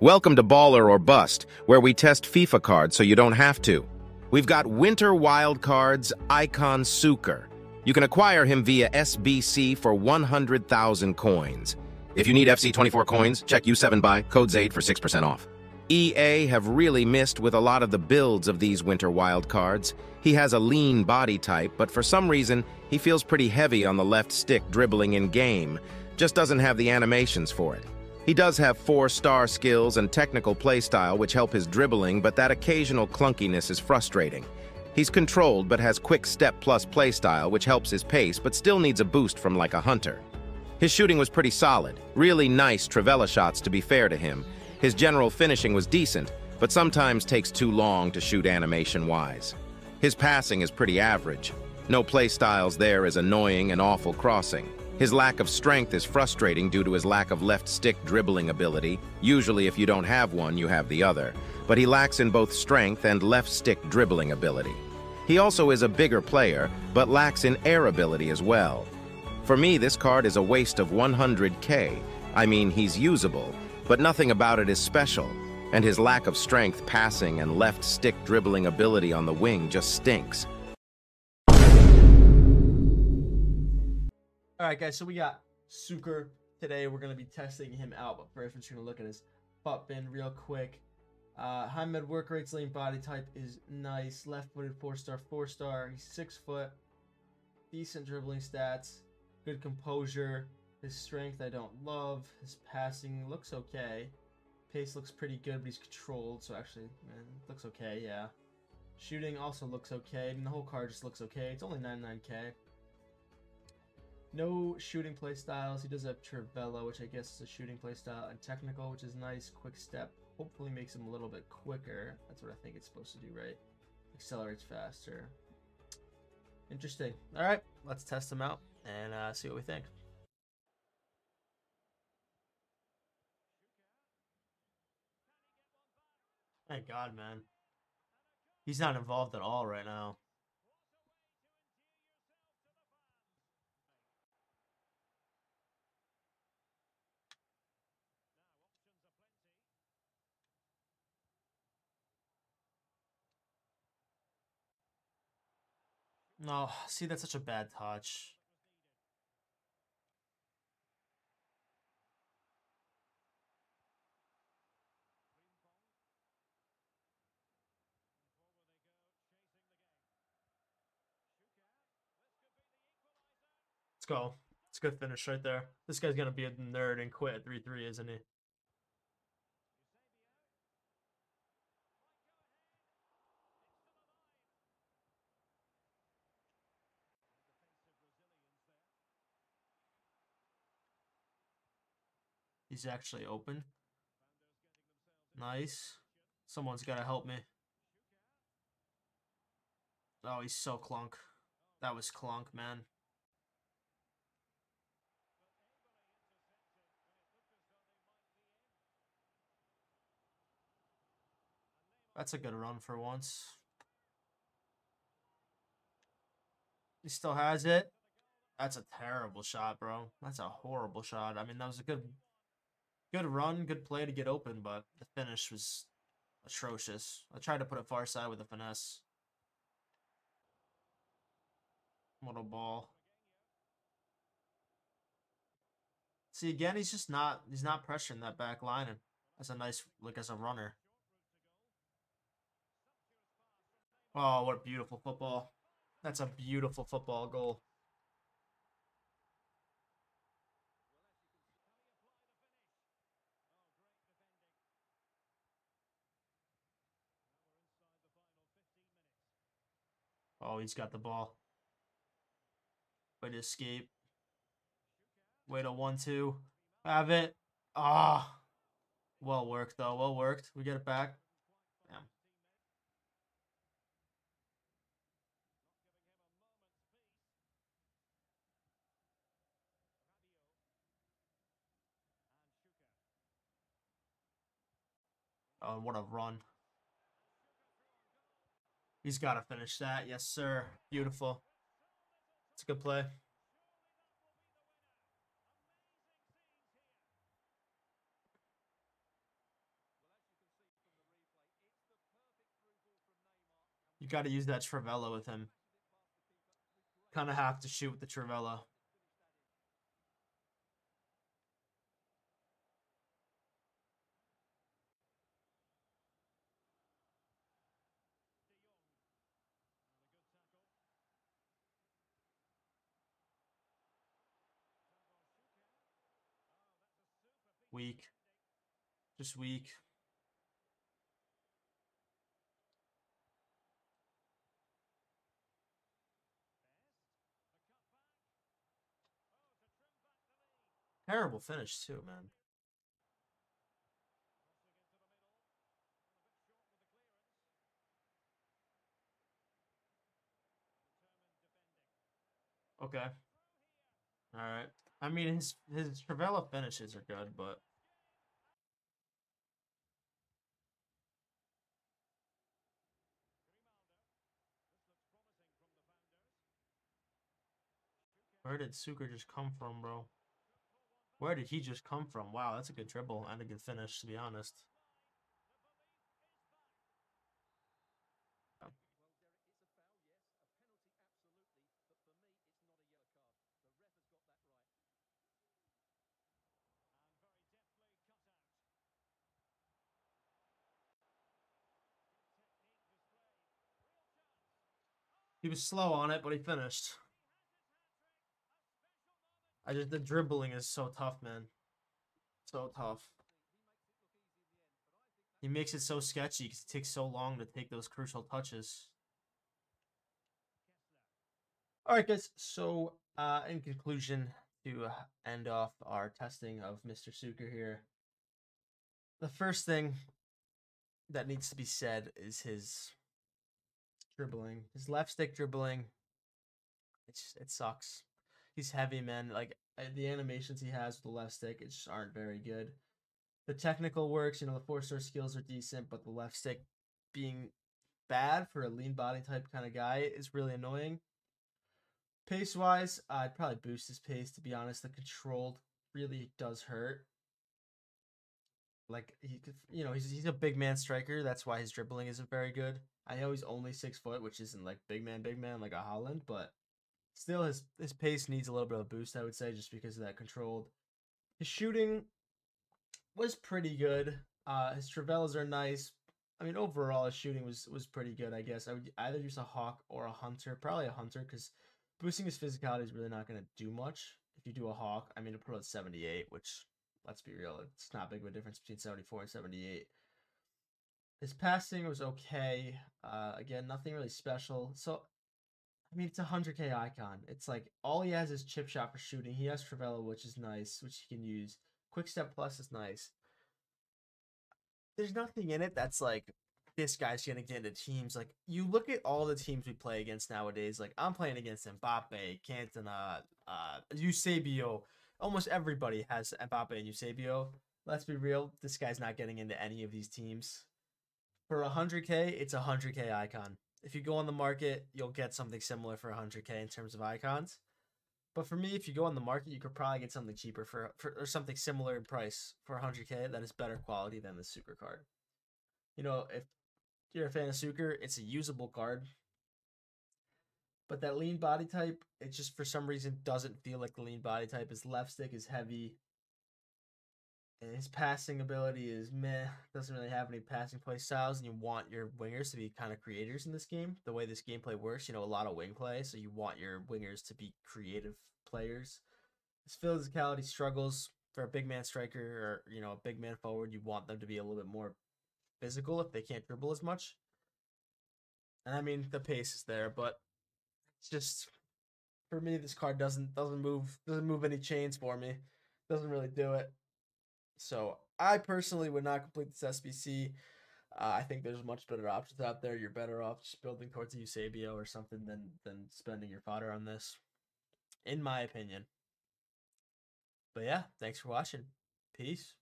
Welcome to Baller or Bust, where we test FIFA cards so you don't have to. We've got Winter Wild Cards Icon Suker. You can acquire him via SBC for 100,000 coins. If you need FC24 coins, check U7BUY, code ZADE for 6% off. EA have really missed with a lot of the builds of these Winter Wild Cards. He has a lean body type, but for some reason, he feels pretty heavy on the left stick dribbling in-game. Just doesn't have the animations for it. He does have four-star skills and technical playstyle which help his dribbling, but that occasional clunkiness is frustrating. He's controlled but has quick step plus playstyle which helps his pace but still needs a boost from like a hunter. His shooting was pretty solid, really nice Trivela shots to be fair to him, his general finishing was decent, but sometimes takes too long to shoot animation-wise. His passing is pretty average. No playstyles there is annoying and awful crossing. His lack of strength is frustrating due to his lack of left stick dribbling ability. Usually if you don't have one, you have the other. But he lacks in both strength and left stick dribbling ability. He also is a bigger player, but lacks in air ability as well. For me, this card is a waste of 100k. I mean, he's usable, but nothing about it is special, and his lack of strength passing and left stick dribbling ability on the wing just stinks. Alright guys, so we got Suker today. We're to be testing him out, but first we're just to look at his FUTBIN real quick. Uh, high med work rates, lean body type is nice. Left footed, 4 star, 4 star. He's 6 foot. Decent dribbling stats. Good composure. His strength I don't love. His passing looks okay. Pace looks pretty good, but he's controlled, so actually, man, looks okay, yeah. Shooting also looks okay. I mean, the whole card just looks okay. It's only 99k. No shooting play styles. He does have Trivela, which I guess is a shooting play style, and technical, which is nice. Quick step. Hopefully makes him a little bit quicker. That's what I think it's supposed to do, right? Accelerates faster. Interesting. All right, let's test him out and uh, see what we think. Thank God, man. He's not involved at all right now. No, see, that's such a bad touch. Let's go. It's a good finish right there. This guy's gonna be a nerd and quit at 3-3, isn't he? He's actually open. Nice. Someone's got to help me. Oh, he's so clunk. That was clunk, man. That's a good run for once. He still has it. That's a terrible shot, bro. That's a horrible shot. I mean, that was a good good run, good play to get open, but the finish was atrocious. I tried to put it far side with a finesse. A ball. See, again, he's just not, he's not pressuring that back line as a nice, look as a runner. Oh, what a beautiful football. That's a beautiful football goal. Oh, he's got the ball. Way to escape. Way to one two. Have it. Ah. Oh. Well worked though. Well worked. We get it back. Damn. Oh, what a run. He's got to finish that. Yes, sir. Beautiful. It's a good play. You got to use that Trivela with him. Kind of have to shoot with the Trivela. Weak. Just weak. Terrible finish too, man. Okay. All right. I mean, his his Trivela finishes are good, but where did Suker just come from, bro? Where did he just come from? Wow, that's a good dribble and a good finish, to be honest. He was slow on it, but he finished. I just the dribbling is so tough, man. So tough. He makes it so sketchy because it takes so long to take those crucial touches. All right, guys. So, uh, in conclusion, to uh, end off our testing of Mr. Suker here, the first thing that needs to be said is his dribbling. His left stick dribbling. It's it sucks. He's heavy, man. Like uh, the animations he has with the left stick, it just aren't very good. The technical works, you know, the four star skills are decent, but the left stick being bad for a lean body type kind of guy is really annoying. Pace wise, I'd probably boost his pace to be honest. The controlled really does hurt. Like he, you know, he's he's a big man striker. That's why his dribbling isn't very good. I know he's only six foot, which isn't like big man, big man like a Haaland, but still his his pace needs a little bit of a boost, I would say, just because of that controlled. His shooting was pretty good. Uh, his Trivelas are nice. I mean, overall, his shooting was was pretty good. I guess I would either use a hawk or a hunter. Probably a hunter because boosting his physicality is really not going to do much. If you do a hawk, I mean, it put seventy eight, which let's be real, it's not big of a difference between seventy four and seventy eight. His passing was okay. Uh, again, nothing really special. So I mean, it's a 100k icon. It's like all he has is chip shot for shooting. He has Trivela, which is nice, which he can use. Quick step plus is nice. There's nothing in it that's like this guy's gonna get into teams. Like you look at all the teams we play against nowadays. Like I'm playing against Mbappe, Cantona, uh, Eusebio. Almost everybody has Mbappe and Eusebio. Let's be real. This guy's not getting into any of these teams. For 100k, it's a 100k icon if you go on the market, you'll get something similar for 100k in terms of icons. But for me, if you go on the market, you could probably get something cheaper for, for or something similar in price for 100k that is better quality than the Suker card. You know, if you're a fan of Suker, it's a usable card. But that lean body type, it just for some reason doesn't feel like the lean body type. His left stick is heavy his passing ability is meh. Doesn't really have any passing play styles, and you want your wingers to be kind of creators in this game. The way this gameplay works, you know, a lot of wing play, so you want your wingers to be creative players. His physicality struggles for a big man striker or you know a big man forward. You want them to be a little bit more physical if they can't dribble as much. And I mean the pace is there, but it's just for me this card doesn't doesn't move doesn't move any chains for me. Doesn't really do it. So I personally would not complete this SBC. Uh, I think there's much better options out there. You're better off just building towards a Eusebio or something than than spending your fodder on this, in my opinion. But yeah, thanks for watching. Peace.